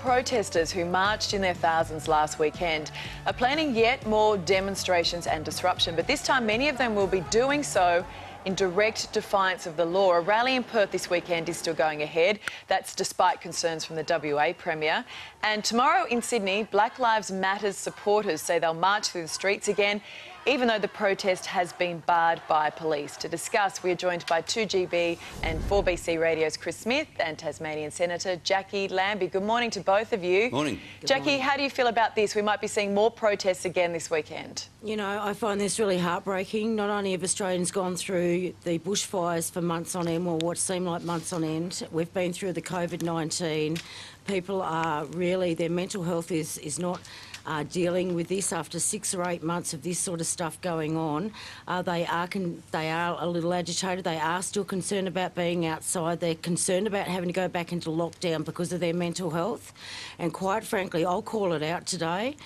Protesters who marched in their thousands last weekend are planning yet more demonstrations and disruption, but this time many of them will be doing so in direct defiance of the law. A rally in Perth this weekend is still going ahead. That's despite concerns from the WA Premier. And tomorrow in Sydney, Black Lives Matter supporters say they'll march through the streets again even though the protest has been barred by police. To discuss, we are joined by 2GB and 4BC Radio's Chris Smith and Tasmanian Senator Jacqui Lambie. Good morning to both of you. Morning. Good Jacqui, morning. how do you feel about this? We might be seeing more protests again this weekend. You know, I find this really heartbreaking. Not only have Australians gone through the bushfires for months on end, or what seemed like months on end, we've been through the COVID-19. People are really, their mental health is, is not uh, dealing with this after six or eight months of this sort of stuff going on. Uh, they are they are a little agitated. They are still concerned about being outside. They're concerned about having to go back into lockdown because of their mental health. And quite frankly, I'll call it out today.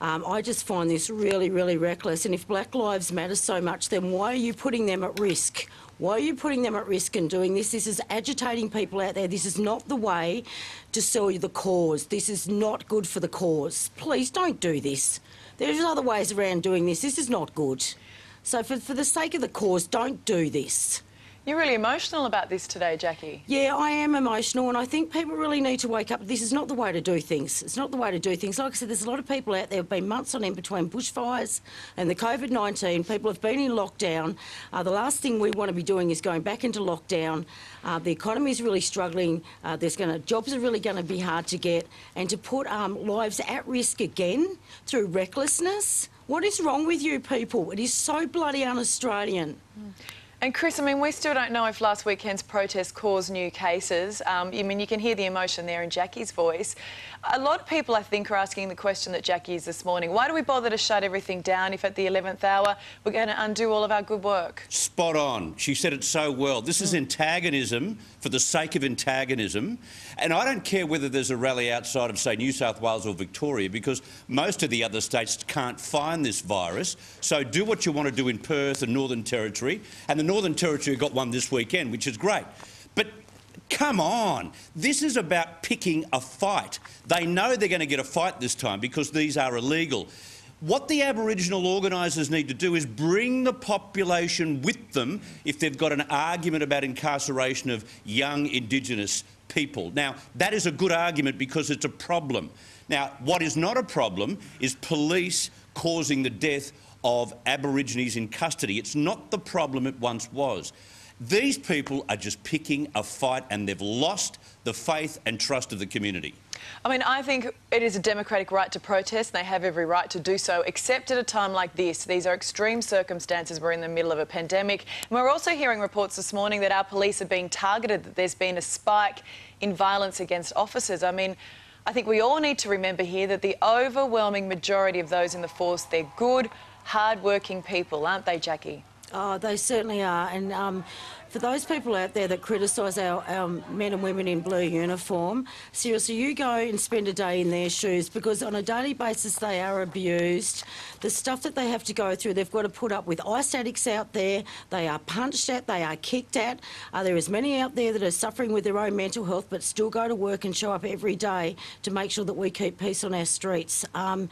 Um, I just find this really, really reckless. And if Black Lives matter so much, then why are you putting them at risk? Why are you putting them at risk and doing this? This is agitating people out there. This is not the way to sell you the cause. This is not good for the cause. Please don't do this. There's other ways around doing this. This is not good. So for, for the sake of the cause, don't do this. You're really emotional about this today, Jacqui. Yeah, I am emotional, and I think people really need to wake up. This is not the way to do things. It's not the way to do things. Like I said, there's a lot of people out there have been months on end between bushfires and the COVID 19. People have been in lockdown. Uh, the last thing we want to be doing is going back into lockdown. Uh, the economy is really struggling. Uh, there's going to jobs are really going to be hard to get, and to put um, lives at risk again through recklessness. What is wrong with you people? It is so bloody un-Australian. Mm. And Chris, I mean, we still don't know if last weekend's protest caused new cases. Um, I mean, you can hear the emotion there in Jacqui's voice. A lot of people, I think, are asking the question that Jacqui is this morning. Why do we bother to shut everything down if at the 11th hour we're going to undo all of our good work? Spot on. She said it so well. This is mm. antagonism for the sake of antagonism. And I don't care whether there's a rally outside of, say, New South Wales or Victoria, because most of the other states can't find this virus. So do what you want to do in Perth and Northern Territory. And the Northern Territory got one this weekend, which is great. But come on, this is about picking a fight. They know they're going to get a fight this time because these are illegal. What the Aboriginal organisers need to do is bring the population with them if they've got an argument about incarceration of young Indigenous people. Now, that is a good argument because it's a problem. Now, what is not a problem is police causing the death of Aborigines in custody. It's not the problem it once was. These people are just picking a fight and they've lost the faith and trust of the community. I mean, I think it is a democratic right to protest. And they have every right to do so, except at a time like this. These are extreme circumstances. We're in the middle of a pandemic. And we're also hearing reports this morning that our police are being targeted, that there's been a spike in violence against officers. I mean, I think we all need to remember here that the overwhelming majority of those in the force, they're good, hard-working people, aren't they, Jacqui? Oh, they certainly are. And um, for those people out there that criticise our, our, men and women in blue uniform, seriously, you go and spend a day in their shoes because on a daily basis they are abused. The stuff that they have to go through, they've got to put up with ice addicts out there. They are punched at, they are kicked at. Uh, there is many out there that are suffering with their own mental health but still go to work and show up every day to make sure that we keep peace on our streets. Um,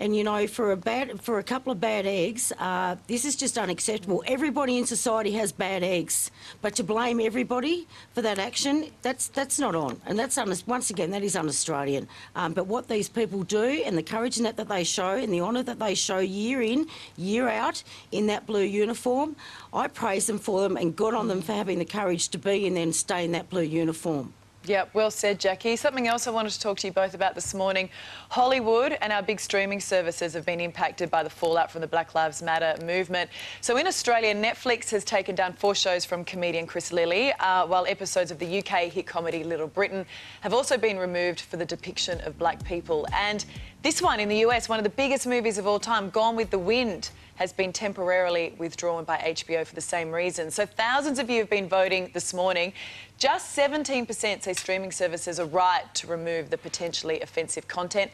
and you know, for a bad, for a couple of bad eggs, uh, this is just unacceptable. Everybody in society has bad eggs, but to blame everybody for that action, that's that's not on. And that's un- once again, that is un-Australian. Um, but what these people do, and the courage and that that they show, and the honour that they show year in, year out in that blue uniform, I praise them for them and good on them for having the courage to be and then stay in that blue uniform. Yeah, well said, Jacqui. Something else I wanted to talk to you both about this morning. Hollywood and our big streaming services have been impacted by the fallout from the Black Lives Matter movement. So in Australia, Netflix has taken down four shows from comedian Chris Lilley, uh, while episodes of the UK hit comedy Little Britain have also been removed for the depiction of black people. And this one in the US, one of the biggest movies of all time, Gone with the Wind, has been temporarily withdrawn by HBO for the same reason. So thousands of you have been voting this morning. Just 17% say streaming services are right to remove the potentially offensive content.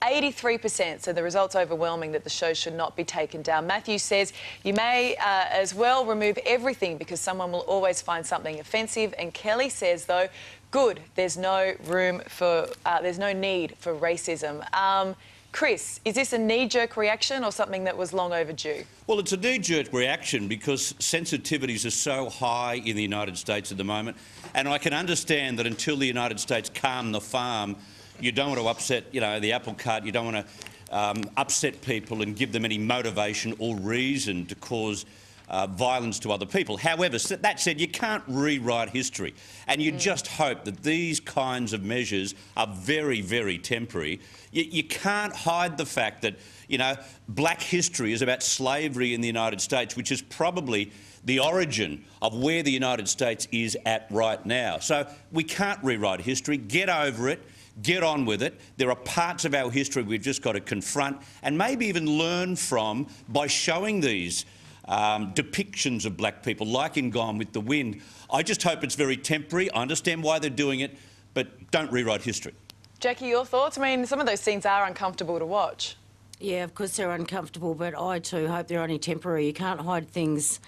83%, so the result's overwhelming that the show should not be taken down. Matthew says you may uh, as well remove everything because someone will always find something offensive. And Kelly says, though, good. There's no room for, uh, there's no need for racism. Um, Chris, is this a knee-jerk reaction or something that was long overdue? Well, it's a knee-jerk reaction because sensitivities are so high in the United States at the moment, and I can understand that until the United States calm the farm, you don't want to upset, you know, the apple cart. You don't want to um, upset people and give them any motivation or reason to cause uh, violence to other people. However, that said, you can't rewrite history. And you mm. just hope that these kinds of measures are very, very temporary. You, you can't hide the fact that, you know, black history is about slavery in the United States, which is probably the origin of where the United States is at right now. So we can't rewrite history. Get over it. Get on with it. There are parts of our history we've just got to confront and maybe even learn from by showing these um, depictions of black people, like in Gone with the Wind. I just hope it's very temporary. I understand why they're doing it, but don't rewrite history. Jacqui, your thoughts? I mean, some of those scenes are uncomfortable to watch. Yeah, of course they're uncomfortable, but I too hope they're only temporary. You can't hide things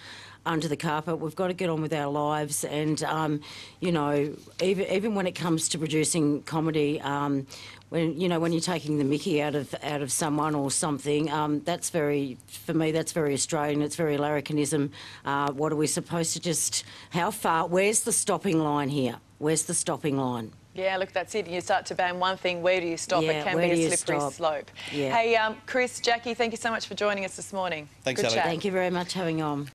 under the carpet. We've got to get on with our lives, and um, you know, even even when it comes to producing comedy, um, when you know when you're taking the Mickey out of out of someone or something, um, that's very for me. That's very Australian. It's very larrikinism. Uh, what are we supposed to just? How far? Where's the stopping line here? Where's the stopping line? Yeah, look, that's it. You start to ban one thing, where do you stop? Yeah, it can be a slippery slope. Yeah. Hey, um, Chris, Jacqui, thank you so much for joining us this morning. Thanks, Good chat. Thank you very much for having on.